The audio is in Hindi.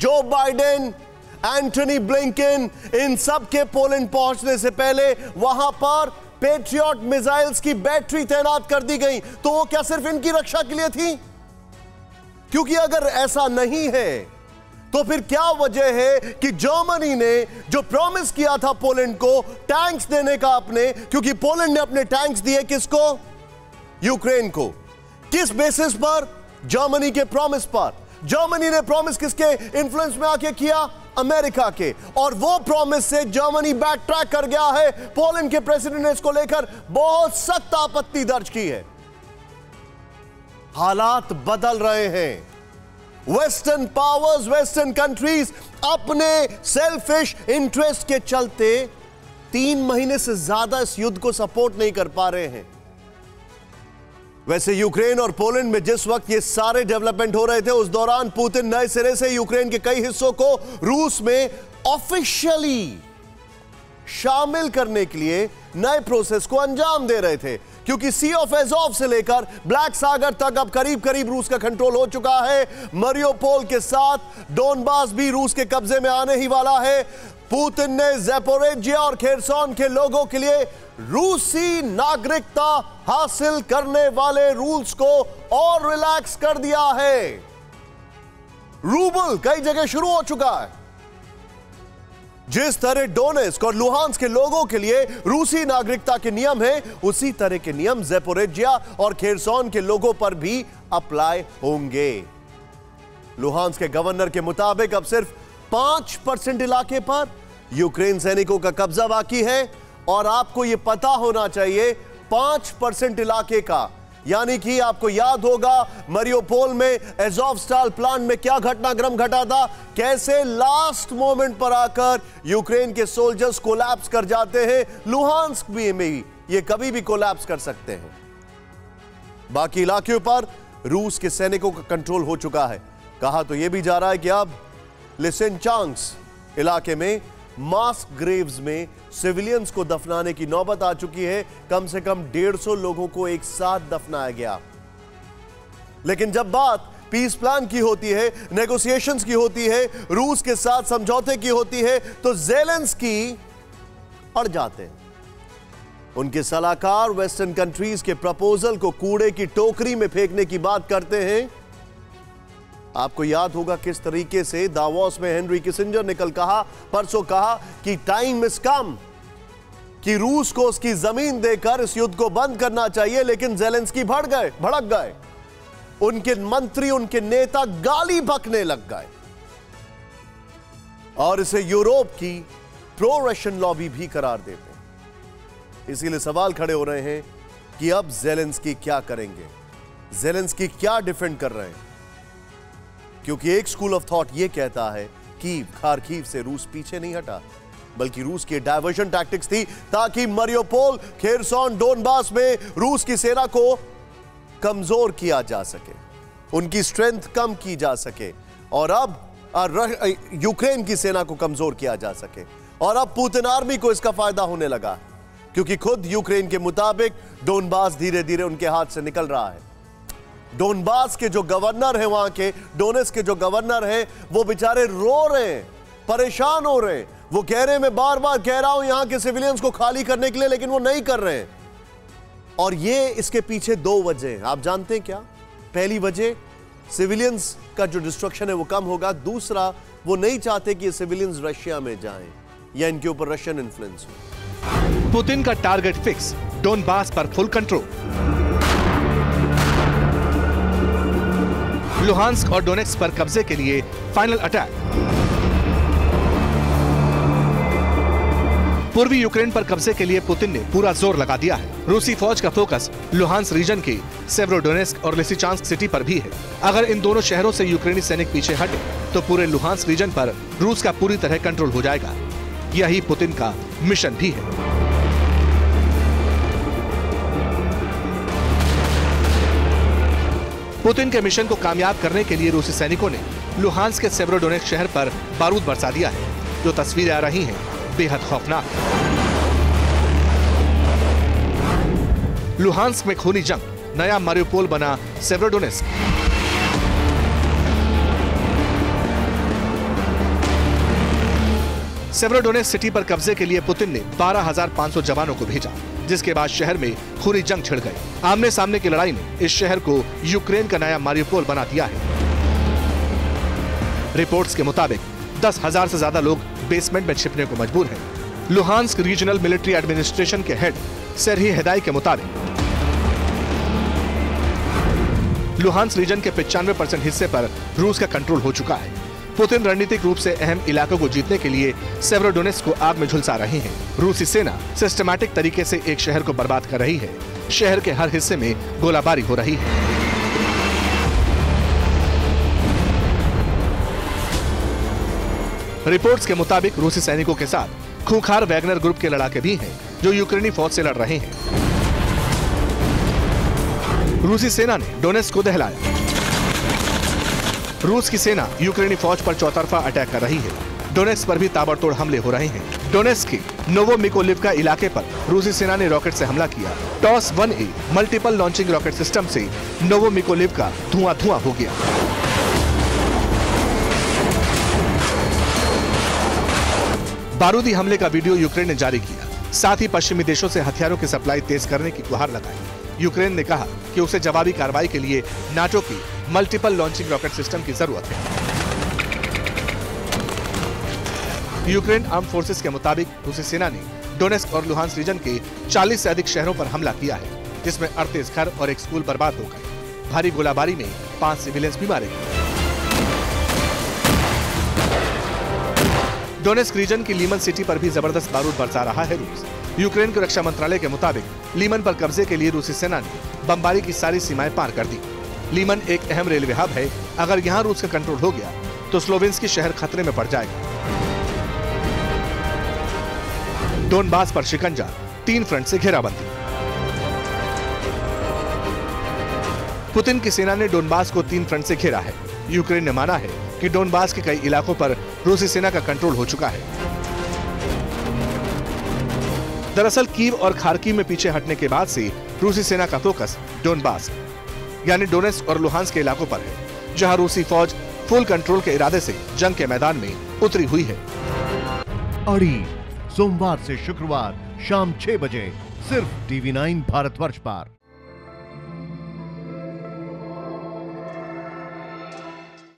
जो बाइडेन एंटनी ब्लिंकन इन सब के पोलैंड पहुँचने से पहले वहाँ पर पेट्रियट मिसाइल्स की बैटरी तैनात कर दी गई। तो वो क्या सिर्फ़ इनकी रक्षा के लिए थी? क्योंकि अगर ऐसा नहीं है तो फिर क्या वजह है कि जर्मनी ने जो प्रॉमिस किया था पोलैंड को टैंक्स देने का अपने, क्योंकि पोलैंड ने अपने टैंक्स दिए किसको? यूक्रेन को। किस बेसिस पर? जर्मनी के प्रॉमिस पर। जर्मनी ने प्रॉमिस किसके? इन्फ्लुएंस में आके किया? अमेरिका के। और वो प्रॉमिस से जर्मनी बैक ट्रैक कर गया है। पोलैंड के प्रेसिडेंट ने इसको लेकर बहुत सख्त आपत्ति दर्ज की है। हालात बदल रहे हैं। वेस्टर्न पावर्स वेस्टर्न कंट्रीज़ अपने सेल्फिश इंटरेस्ट के चलते तीन महीने से ज़्यादा इस युद्ध को सपोर्ट नहीं कर पा रहे हैं। वैसे यूक्रेन और पोलैंड में जिस वक्त ये सारे डेवलपमेंट हो रहे थे, उस दौरान पुतिन नए सिरे से यूक्रेन के कई हिस्सों को रूस में ऑफिशियली शामिल करने के लिए नए प्रोसेस को अंजाम दे रहे थे। क्योंकि सी ऑफ़ एजॉफ से लेकर ब्लैक सागर तक अब करीब करीब रूस का कंट्रोल हो चुका है। मरियोपोल के साथ डोनबास भी रूस के कब्जे में आने ही वाला है। पुतिन ने जेपोरेजिया और खेरसोन के लोगों के लिए रूसी नागरिकता हासिल करने वाले रूल्स को और रिलैक्स कर दिया है। रूबल कई जगह शुरू हो चुका है। जिस तरह डोनेस्क और लुहांस के लोगों के लिए रूसी नागरिकता के नियम है, उसी तरह के नियम जेपोरेजिया और खेरसोन के लोगों पर भी अप्लाई होंगे। लुहांस के गवर्नर के मुताबिक अब सिर्फ़ पाँच परसेंट इलाके पर यूक्रेन सैनिकों का कब्जा बाकी है, और आपको यह पता होना चाहिए, पाँच परसेंट इलाके का यानी कि आपको याद होगा मरियोपोल में एजॉफ स्टाल प्लांट में क्या घटनाक्रम घटा था? कैसे लास्ट मोमेंट पर आकर यूक्रेन के सोल्जर्स कोलैप्स कर जाते हैं? लुहांस्क भी में ये कभी भी कोलैप्स कर सकते हैं। बाकी इलाके पर रूस के सैनिकों का कंट्रोल हो चुका है। कहा तो यह भी जा रहा है कि अब लिसेंचांग्स इलाके में मास ग्रेव्स में सिविलियंस को दफनाने की नौबत आ चुकी है। कम से कम डेढ़ सौ लोगों को एक साथ दफनाया गया। लेकिन जब बात पीस प्लान की होती है नेगोशिएशंस की होती है, रूस के साथ समझौते की होती है तो जेलेंस की अड़ जाते हैं। उनके सलाहकार वेस्टर्न कंट्रीज़ के प्रपोजल को कूड़े की टोकरी में फेंकने की बात करते हैं। आपको याद होगा किस तरीके से दावोस में हेनरी किसिंजर ने कल कहा, परसों कहा कि टाइम इज़ कम, कि रूस को उसकी ज़मीन देकर इस युद्ध को बंद करना चाहिए, लेकिन जेलेंस्की भड़ गए, भड़क गए। उनके मंत्री, उनके नेता गाली बकने लग गए। और इसे यूरोप की प्रो रशियन लॉबी भी करार देते इसीलिए सवाल खड़े हो रहे हैं कि अब जेलेंस्की क्या करेंगे? जेलेंस्की क्या डिफेंड कर रहे हैं? क्योंकि एक स्कूल ऑफ़ थॉट यह कहता है कि खारखीव से रूस पीछे नहीं हटा, बल्कि रूस की डायवर्जन टैक्टिक्स थी ताकि मरियोपोल, खेरसोन, डोनबास में रूस की सेना को कमज़ोर किया जा सके, उनकी स्ट्रेंथ कम की जा सके, और अब यूक्रेन की सेना को कमज़ोर किया जा सके, और अब पुतिन आर्मी को इसका फ़ायदा होने लगा, क्योंकि खुद यूक्रेन के मुताबिक डोनबास धीरे धीरे उनके हाथ से निकल रहा है। डोनबास के जो गवर्नर है वहाँ के, डोनेस के जो गवर्नर है, वो बेचारे रो रहे हैं, परेशान हो रहे हैं। वो कह रहे हैं, मैं बार बार कह रहा हूँ यहाँ के सिविलियंस को खाली करने के लिए, लेकिन वो नहीं कर रहे हैं। और ये इसके पीछे दो वजह हैं। आप जानते हैं क्या? पहली वजह, सिविलियंस का जो डिस्ट्रक्शन है वो कम होगा। दूसरा, वो नहीं चाहते कि सिविलियंस रशिया में जाएँ, या इनके ऊपर रशियन इन्फ्लुएंस हो। पुतिन का टारगेट फिक्स डोनबास पर फुल कंट्रोल लुहांस्क और डोनेक्स पर कब्जे के लिए फाइनल अटैक। पूर्वी यूक्रेन पर कब्जे के लिए पुतिन ने पूरा ज़ोर लगा दिया है। रूसी फौज का फोकस लुहांस रीजन के सेवरोडोनेस्क और लिसिचांस्क सिटी पर भी है। अगर इन दोनों शहरों से यूक्रेनी सैनिक पीछे हटे तो पूरे लुहांस रीजन पर रूस का पूरी तरह कंट्रोल हो जाएगा। यही पुतिन का मिशन भी है। पुतिन के मिशन को कामयाब करने के लिए रूसी सैनिकों ने लुहांस के सेवरोडोनेक शहर पर बारूद बरसा दिया है। जो तस्वीरें आ रही हैं, बेहद खौफनाक। लुहांस में खूनी जंग, नया मारियोपोल बना सेवरोडोनेस्क। सेवरोडोनेस सिटी पर कब्जे के लिए पुतिन ने 12,500 जवानों को भेजा जिसके बाद शहर में खूनी जंग छिड़ गई। आमने सामने की लड़ाई ने इस शहर को यूक्रेन का नया मारियोपोल बना दिया है। रिपोर्ट्स के मुताबिक दस हज़ार से ज़्यादा लोग बेसमेंट में छिपने को मजबूर हैं। लुहानस्क रीजनल मिलिट्री एडमिनिस्ट्रेशन के हेड सरही हिदाई के मुताबिक लुहानस रीजन के पिचानवे परसेंट हिस्से पर रूस का कंट्रोल हो चुका है। पुतिन रणनीतिक रूप से अहम इलाकों को जीतने के लिए सेवरोडोनेस को आग में झुलसा रहे हैं। रूसी सेना सिस्टमैटिक तरीके से एक शहर को बर्बाद कर रही है। शहर के हर हिस्से में गोलाबारी हो रही है। रिपोर्ट्स के मुताबिक रूसी सैनिकों के साथ खूंखार वैगनर ग्रुप के लड़ाके भी हैं, जो यूक्रेनी फौज से लड़ रहे हैं। रूसी सेना ने डोनेस को दहलाया। रूस की सेना यूक्रेनी फौज पर चौतरफा अटैक कर रही है। डोनेक्स पर भी ताबड़तोड़ हमले हो रहे हैं। डोनेक्स के नोवो मिकोलिवका इलाके पर रूसी सेना ने रॉकेट से हमला किया। TOS one A multiple launching rocket system से नोवो मिकोलिवका धुआँ धुआँ हो गया। बारूदी हमले का वीडियो यूक्रेन ने जारी किया। साथ ही पश्चिमी देशों से हथियारों की सप्लाई तेज करने की गुहार लगाई। यूक्रेन ने कहा कि उसे जवाबी कार्रवाई के लिए नाटो की मल्टीपल लॉन्चिंग रॉकेट सिस्टम की ज़रूरत है। यूक्रेन आर्म फोर्सेस के मुताबिक रूसी सेना ने डोनेस्क और लुहांस रीजन के 40 से अधिक शहरों पर हमला किया है, जिसमें अड़तीस घर और एक स्कूल बर्बाद हो गए। भारी गोलाबारी में पाँच सिविलियंस भी मारे गए। डोनेस्क रीजन की लीमन सिटी पर भी ज़बरदस्त बारूद बरसा रहा है रूस। यूक्रेन के रक्षा मंत्रालय के मुताबिक लीमन पर कब्जे के लिए रूसी सेना ने बमबारी की सारी सीमाएँ पार कर दी। लीमन एक अहम रेलवे हब है। अगर यहाँ रूस का कंट्रोल हो गया तो स्लोवेंस की शहर खतरे में पड़ जाएगा। डोनबास पर शिकंजा, तीन फ्रंट से घेराबंदी। पुतिन की सेना ने डोनबास को तीन फ्रंट से घेरा है। यूक्रेन ने माना है कि डोनबास के कई इलाकों पर रूसी सेना का कंट्रोल हो चुका है। दरअसल कीव और खारकी में पीछे हटने के बाद से रूसी सेना का फोकस डोनबास, यानी डोनेस और लुहांस के इलाकों पर है, जहाँ रूसी फौज फुल कंट्रोल के इरादे से जंग के मैदान में उतरी हुई है। अड़ी, सोमवार से शुक्रवार शाम छह बजे, सिर्फ़ टीवी नाइन भारतवर्ष पर।